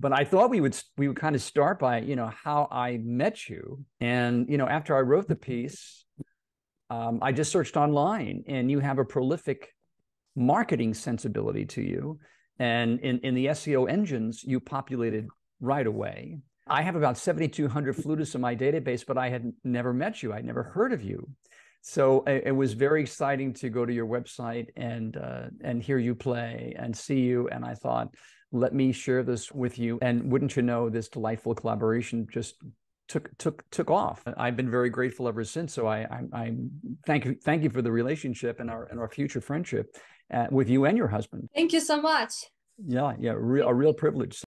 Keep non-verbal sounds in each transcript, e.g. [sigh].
but I thought we would we would kind of start by you know how I met you, and you know after I wrote the piece, um, I just searched online, and you have a prolific marketing sensibility to you, and in in the SEO engines you populated right away. I have about 7,200 flutists in my database, but I had never met you. I'd never heard of you. So it, it was very exciting to go to your website and uh, and hear you play and see you. And I thought, let me share this with you. And wouldn't you know, this delightful collaboration just took took took off. I've been very grateful ever since. So I I, I thank you thank you for the relationship and our and our future friendship uh, with you and your husband. Thank you so much. Yeah, yeah, re- a real privilege.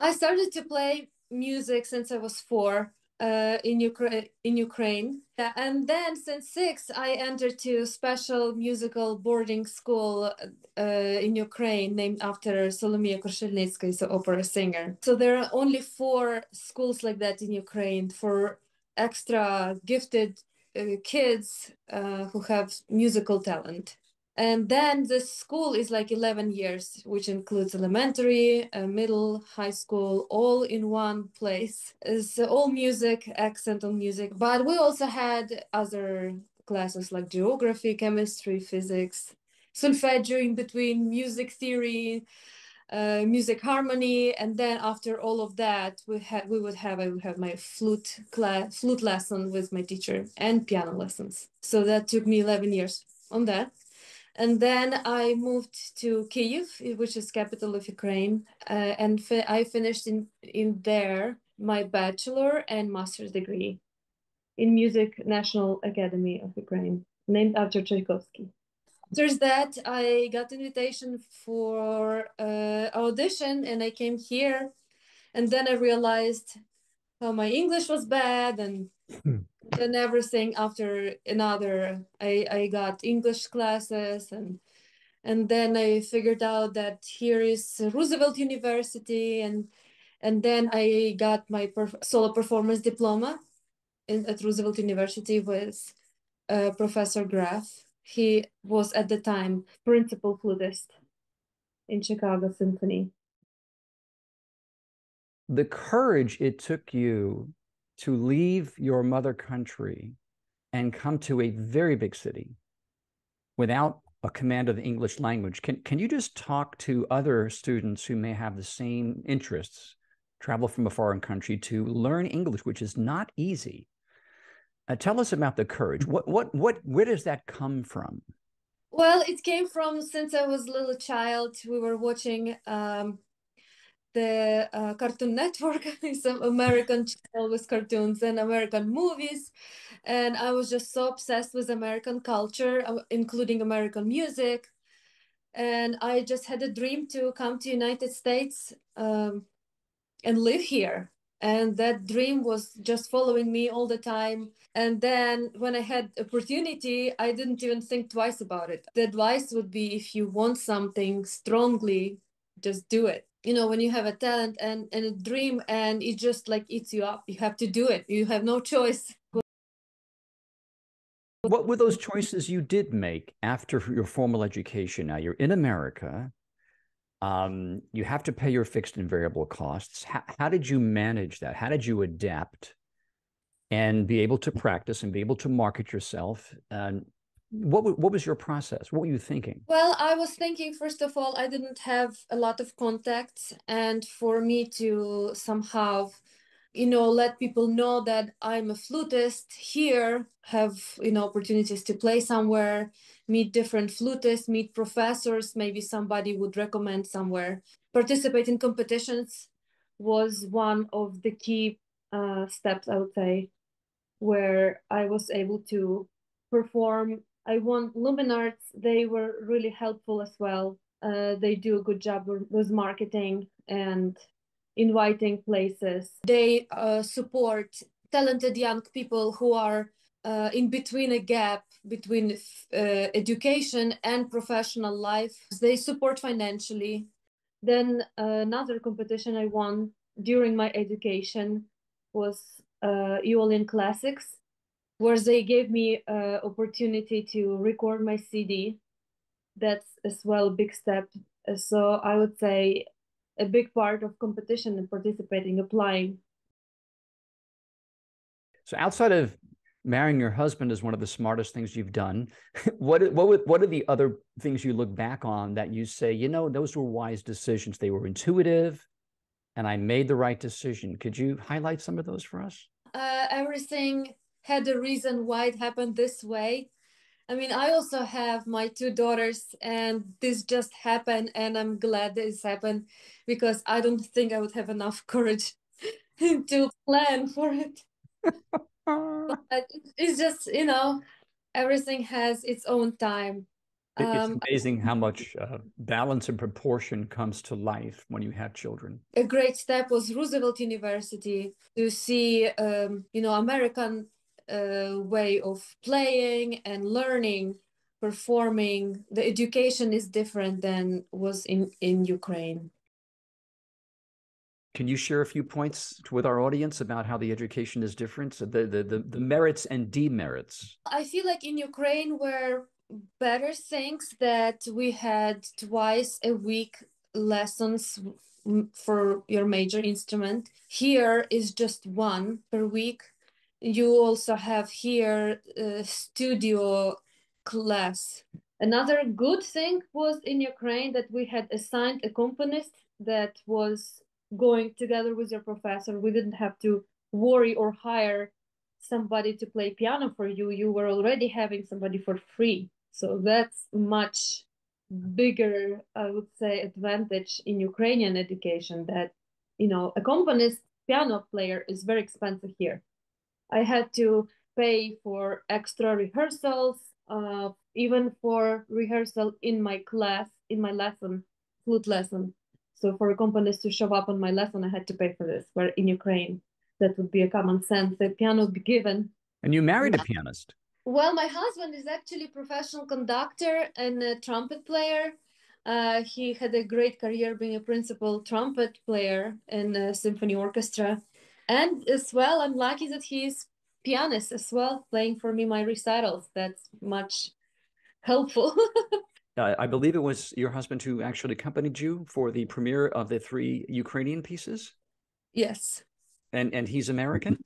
I started to play music since I was four uh, in Ukraine. In Ukraine, and then since six, I entered to special musical boarding school uh, in Ukraine, named after Solomia Krushelnitskaya, the opera singer. So there are only four schools like that in Ukraine for extra gifted uh, kids uh, who have musical talent. And then the school is like 11 years, which includes elementary, uh, middle, high school, all in one place. It's all music, accent on music. But we also had other classes like geography, chemistry, physics, solfeggio in between, music theory, uh, music harmony, and then after all of that, we had we would have I would have my flute class, flute lesson with my teacher and piano lessons. So that took me 11 years on that. And then I moved to Kiev, which is capital of Ukraine, uh, and fi I finished in, in there my bachelor and master's degree in Music National Academy of Ukraine, named after Tchaikovsky. After that, I got invitation for uh, audition, and I came here, and then I realized how my English was bad and [clears throat] and everything after another. I i got english classes and and then i figured out that here is roosevelt university and and then i got my perf- solo performance diploma in, at roosevelt university with uh, professor graf. He was at the time principal flutist in chicago symphony. The courage it took you to leave your mother country and come to a very big city without a command of the English language. Can, can you just talk to other students who may have the same interests, travel from a foreign country to learn English, which is not easy? Uh, tell us about the courage. What, what, what, where does that come from? Well, it came from since I was a little child. We were watching um, the uh, Cartoon Network, [laughs] some American channel with cartoons and American movies. And I was just so obsessed with American culture, uh, including American music. And I just had a dream to come to United States um, and live here. And that dream was just following me all the time. And then when I had opportunity, I didn't even think twice about it. The advice would be if you want something strongly, just do it you know when you have a talent and, and a dream and it just like eats you up you have to do it. You have no choice. What were those choices you did make after your formal education? Now you're in america. Um, you have to pay your fixed and variable costs. How, how did you manage that? How did you adapt and be able to practice and be able to market yourself? And what what was your process? What were you thinking? Well i was thinking first of all i didn't have a lot of contacts and for me to somehow you know let people know that i'm a flutist here have you know opportunities to play somewhere meet different flutists meet professors maybe somebody would recommend somewhere. Participate in competitions was one of the key uh, steps i would say where i was able to perform I want Luminarts, they were really helpful as well. Uh, they do a good job with marketing and inviting places. They uh, support talented young people who are uh, in between a gap between uh, education and professional life. They support financially. Then another competition I won during my education was uh, Classics where they gave me uh, opportunity to record my CD. That's as well a big step. So I would say a big part of competition and participating, applying. So outside of marrying your husband is one of the smartest things you've done. [laughs] what what what are the other things you look back on that you say, you know, those were wise decisions. They were intuitive, and I made the right decision. Could you highlight some of those for us? Uh, everything had a reason why it happened this way. I mean, I also have my two daughters, and this just happened, and I'm glad this happened because I don't think I would have enough [laughs] courage [laughs] to plan for it. [laughs] but it's just, you know, everything has its own time. It's um, amazing how much uh, balance and proportion comes to life when you have children. A great step was Roosevelt University to see, um, you know, American uh, way of playing and learning performing. The education is different than was in in ukraine. Can you share a few points with our audience about how the education is different? The the the, the merits and demerits. I feel like in ukraine were better things that we had twice a week lessons for your major instrument. Here is just one per week you also have here a studio class. Another good thing was in Ukraine that we had assigned a accompanist that was going together with your professor. We didn't have to worry or hire somebody to play piano for you. You were already having somebody for free. So that's much bigger, I would say, advantage in Ukrainian education that, you know, accompanist piano player is very expensive here. I had to pay for extra rehearsals, uh, even for rehearsal in my class, in my lesson, flute lesson. So for accompanist to show up on my lesson, I had to pay for this. Where in Ukraine, that would be a common sense. The piano would be given. And you married a pianist. Well, my husband is actually a professional conductor and a trumpet player. Uh, he had a great career being a principal trumpet player in a symphony orchestra and as well i'm lucky that he's pianist as well playing for me my recitals. That's much helpful. [laughs] Uh, i believe it was your husband who actually accompanied you for the premiere of the three ukrainian pieces? Yes. And and he's american?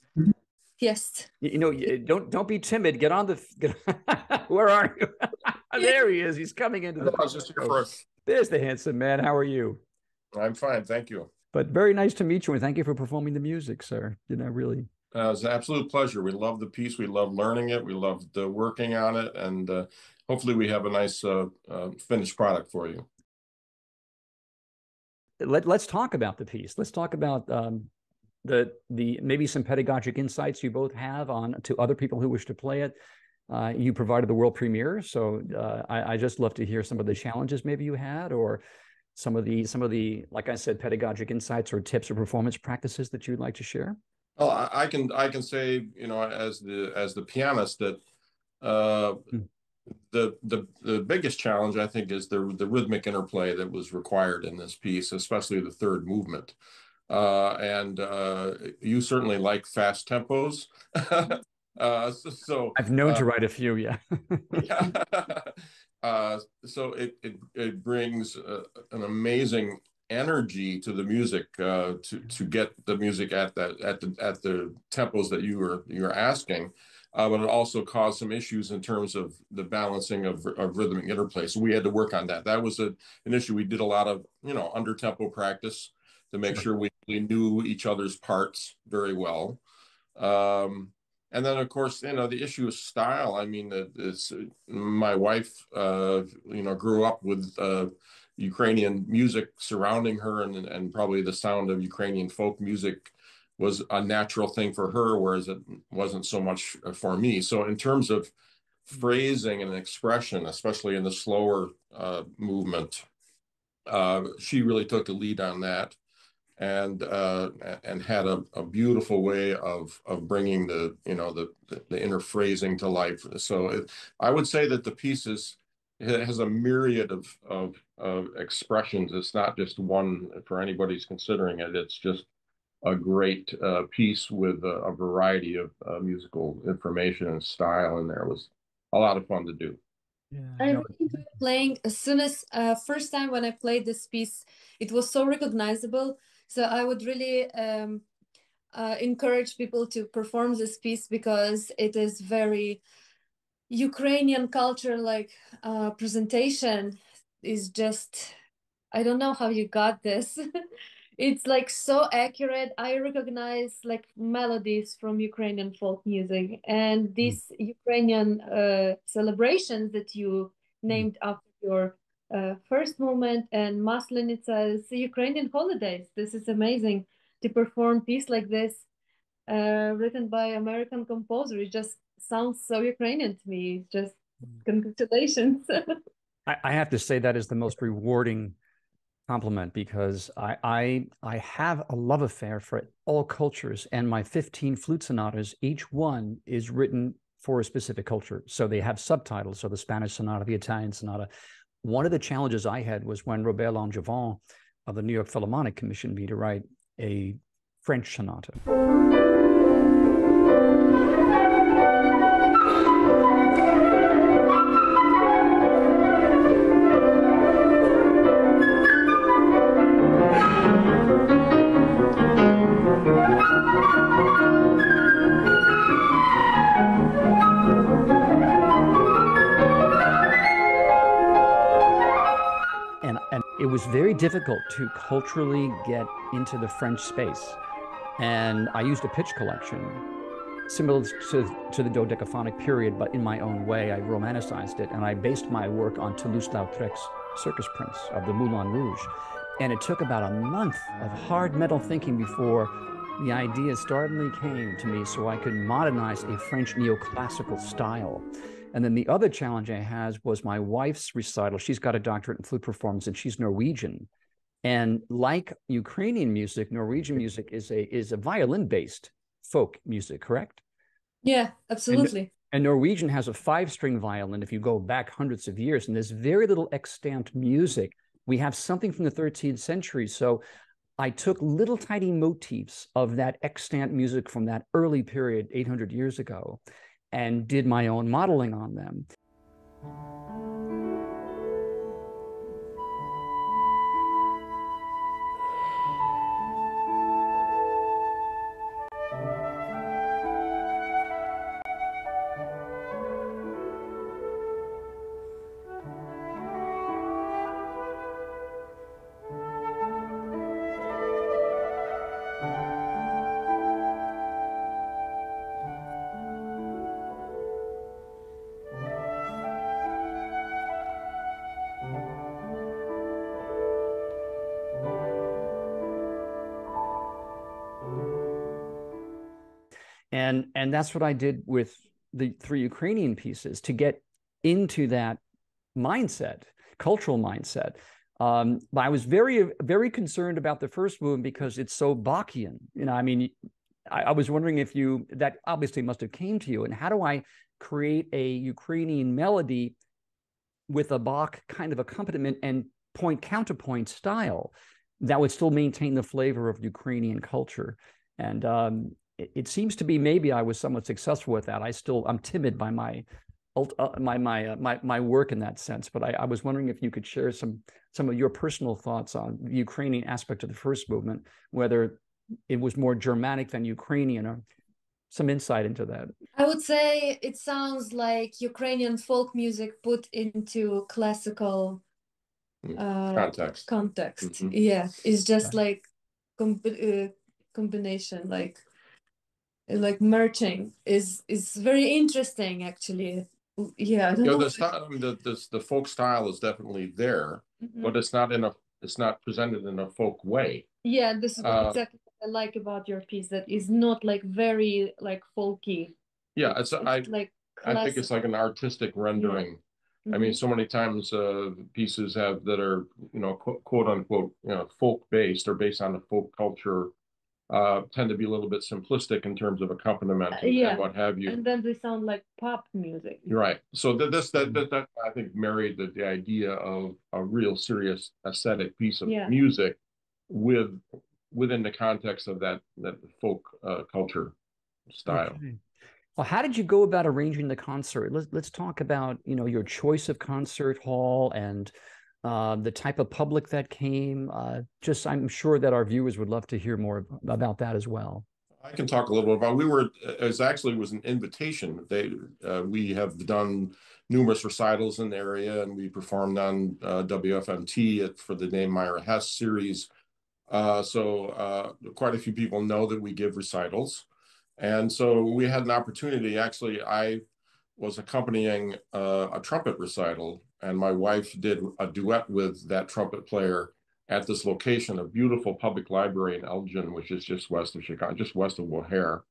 Yes. You know don't don't be timid. Get on the get, [laughs] where are you? [laughs] There he is. He's coming into the I was just here first. there's the handsome man. How are you? I'm fine. Thank you but very nice to meet you, and thank you for performing the music, sir. You know, really. Uh, it's an absolute pleasure. We love the piece. We love learning it. We love the working on it, and uh, hopefully, we have a nice uh, uh, finished product for you. Let Let's talk about the piece. Let's talk about um, the the maybe some pedagogic insights you both have on to other people who wish to play it. Uh, you provided the world premiere, so uh, I, I just love to hear some of the challenges maybe you had, or some of the some of the like I said, pedagogic insights or tips or performance practices that you'd like to share? Well, I can I can say you know as the as the pianist that uh, hmm. the the the biggest challenge I think is the the rhythmic interplay that was required in this piece, especially the third movement. Uh, and uh, you certainly like fast tempos. [laughs] uh, so, so, I've known to uh, write a few, yeah. [laughs] [laughs] yeah. Uh, so it it, it brings uh, an amazing energy to the music uh, to to get the music at that at the at the tempos that you were you're asking. Uh, but it also caused some issues in terms of the balancing of, of rhythmic interplay. So we had to work on that. That was a, an issue. We did a lot of, you know, under tempo practice to make sure we, we knew each other's parts very well. Um, and then of course you know the issue of style. I mean it's my wife uh, you know grew up with uh, ukrainian music surrounding her and and probably the sound of ukrainian folk music was a natural thing for her whereas it wasn't so much for me. So in terms of phrasing and expression especially in the slower uh, movement uh, she really took the lead on that and uh, and had a, a beautiful way of of bringing the you know the the inner phrasing to life. So it, I would say that the piece is it has a myriad of, of of expressions. It's not just one for anybody who's considering it. It's just a great uh, piece with a, a variety of uh, musical information and style in there. It was a lot of fun to do. Yeah, I really enjoyed playing as soon as uh, first time when I played this piece, it was so recognizable. So I would really um, uh, encourage people to perform this piece because it is very Ukrainian culture like uh, presentation is just I don't know how you got this. [laughs] it's like so accurate. I recognize like melodies from Ukrainian folk music and hmm. these. Ukrainian uh, celebrations that you hmm. named after your uh, first movement and Maslenitsa is Ukrainian holidays. This is amazing to perform piece like this uh, written by American composer. It just sounds so Ukrainian to me. Just hmm. congratulations. [laughs] I, I have to say that is the most rewarding compliment because I, I I have a love affair for all cultures, and my 15 flute sonatas, each one is written for a specific culture. So they have subtitles. So the Spanish sonata, the Italian sonata. One of the challenges I had was when Robert Langevin of the New York Philharmonic commissioned me to write a French sonata. Was very difficult to culturally get into the French space. And I used a pitch collection similar to, to the dodecaphonic period, but in my own way. I romanticized it and I based my work on Toulouse-Lautrec's Circus Prince of the Moulin Rouge. And it took about a month of hard mental thinking before the idea startling came to me so I could modernize a French neoclassical style. And then the other challenge I had was my wife's recital. She's got a doctorate in flute performance and she's Norwegian. And like Ukrainian music, Norwegian music is a is a violin based folk music, correct? Yeah, absolutely. And, and Norwegian has a five string violin if you go back hundreds of years, and there's very little extant music. We have something from the 13th century. So I took little tiny motifs of that extant music from that early period, 800 years ago, and did my own modeling on them. And and that's what I did with the three Ukrainian pieces to get into that mindset, cultural mindset. Um, I was very very concerned about the first movement because it's so Bachian. You know, I mean, I, I was wondering if you that obviously must have came to you, and how do I create a Ukrainian melody with a Bach kind of accompaniment and point counterpoint style that would still maintain the flavor of Ukrainian culture. And um, it, seems to be maybe I was somewhat successful with that. I still I'm timid by my uh, my my uh, my my work in that sense. But I, I, was wondering if you could share some some of your personal thoughts on the Ukrainian aspect of the first movement, whether it was more Germanic than Ukrainian, or some insight into that. I would say it sounds like Ukrainian folk music put into classical mm, uh, context. Context, mm-hmm. yeah, it's just like com- uh, combination, like like merging is is very interesting actually yeah I don't know. the style the, the the folk style is definitely there mm-hmm. but it's not in a it's not presented in a folk way yeah this is uh, exactly what i like about your piece that is not like very like folky yeah it's, it's i like classic. i think it's like an artistic rendering yeah. Mm-hmm. I mean, mm-hmm. so many times uh, pieces have that are, you know, quote, quote unquote, you know, folk based or based on the folk culture uh, tend to be a little bit simplistic in terms of accompaniment and, yeah. and what have you. And then they sound like pop music. Right. So th- this that, that that I think married the, the idea of a real serious aesthetic piece of yeah. music with within the context of that that folk uh, culture style. Okay. Well, how did you go about arranging the concert? Let's let's talk about you know your choice of concert hall and uh, the type of public that came. Uh, just, I'm sure that our viewers would love to hear more about that as well. I can talk a little bit about. We were as actually was an invitation. They uh, we have done numerous recitals in the area, and we performed on uh, WFMT for the Dame Myra Hess series. Uh, so quite a few people know that we give recitals, and so we had an opportunity. Actually, I was accompanying a trumpet recital, and my wife did a duet with that trumpet player at this location, a beautiful public library in Elgin, which is just west of Chicago, just west of O'Hare.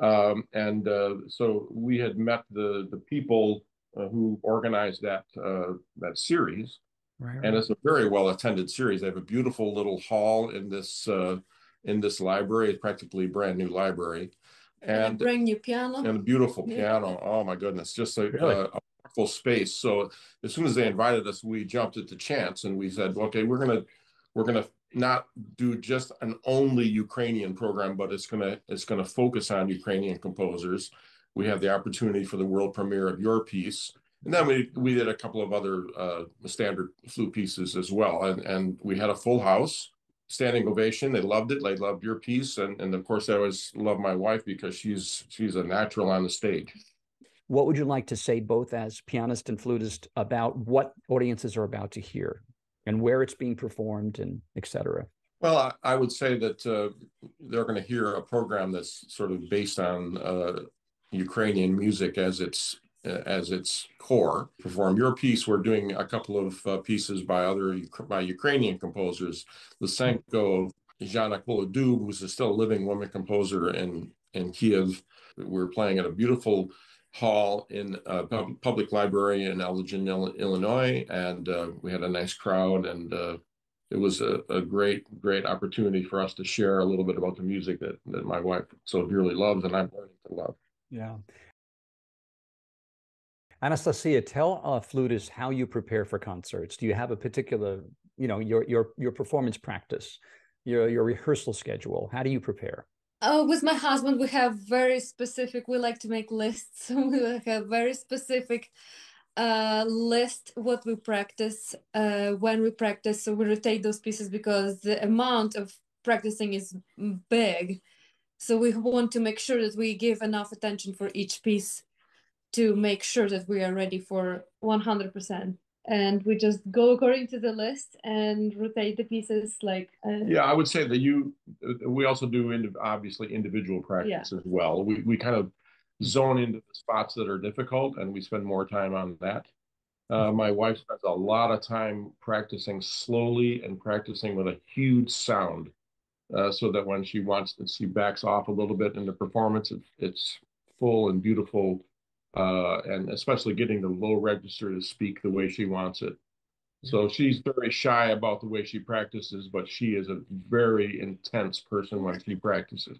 Um, and uh, so we had met the the people uh, who organized that uh, that series, right, right. and it's a very well attended series. They have a beautiful little hall in this uh, in this library. It's practically a brand new library, and, and brand new piano and a beautiful yeah. piano. Oh my goodness, just a, really? a, wonderful space. So as soon as they invited us, we jumped at the chance and we said, okay, we're gonna we're gonna not do just an only Ukrainian program, but it's gonna it's gonna focus on Ukrainian composers. We have the opportunity for the world premiere of your piece, and then we we did a couple of other uh, standard flute pieces as well, and and we had a full house, standing ovation. They loved it. They loved your piece, and and of course I always love my wife because she's she's a natural on the stage. What would you like to say, both as pianist and flutist, about what audiences are about to hear? and where it's being performed and et cetera? Well, I, I would say that uh, they're going to hear a program that's sort of based on uh, Ukrainian music as its uh, as its core. Perform your piece. We're doing a couple of uh, pieces by other by Ukrainian composers. Lysenko, Zhanna Kolodub, who's a still living woman composer in in Kiev. We're playing at a beautiful hall in a public library in Elgin, Illinois, and uh, we had a nice crowd, and uh, it was a, a, great, great opportunity for us to share a little bit about the music that, that my wife so dearly loves, and I'm learning to love. Yeah. Anastasiya, tell uh, flutists how you prepare for concerts. Do you have a particular, you know, your your your performance practice, your your rehearsal schedule? How do you prepare? Oh, with my husband, we have very specific. We like to make lists. [laughs] we have very specific uh, list what we practice uh, when we practice. So we rotate those pieces because the amount of practicing is big. So we want to make sure that we give enough attention for each piece to make sure that we are ready for 100% and we just go according to the list and rotate the pieces like uh, yeah i would say that you we also do ind- obviously individual practice yeah. as well. We, we kind of zone into the spots that are difficult and we spend more time on that. Uh, my wife spends a lot of time practicing slowly and practicing with a huge sound uh, so that when she wants to she backs off a little bit in the performance it, it's full and beautiful uh, and especially getting the low register to speak the way she wants it. So she's very shy about the way she practices, but she is a very intense person when she practices.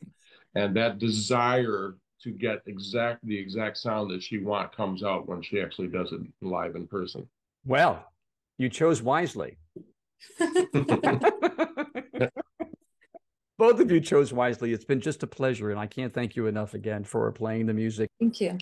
And that desire to get exact the exact sound that she wants comes out when she actually does it live in person. Well, you chose wisely. [laughs] Both of you chose wisely. It's been just a pleasure, and I can't thank you enough again for playing the music. Thank you.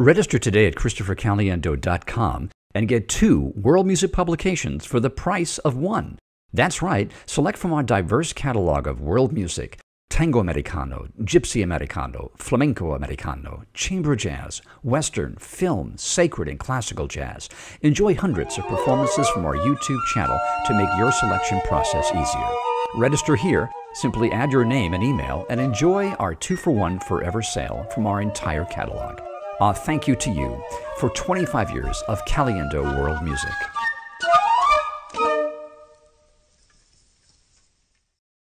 Register today at ChristopherCaliendo.com and get two world music publications for the price of one. That's right, select from our diverse catalog of world music tango americano, gypsy americano, flamenco americano, chamber jazz, western, film, sacred, and classical jazz. Enjoy hundreds of performances from our YouTube channel to make your selection process easier. Register here, simply add your name and email, and enjoy our two for one forever sale from our entire catalog. Uh, thank you to you for 25 years of Caliendo World Music.